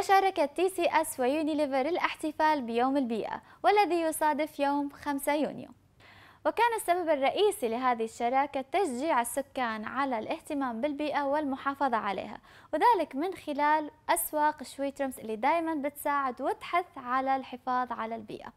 فشاركت تي سي اس ويونيليفر الاحتفال بيوم البيئة والذي يصادف يوم 5 يونيو. وكان السبب الرئيسي لهذه الشراكة تشجيع السكان على الاهتمام بالبيئة والمحافظة عليها وذلك من خلال أسواق شويترمس اللي دائما بتساعد وتحث على الحفاظ على البيئة.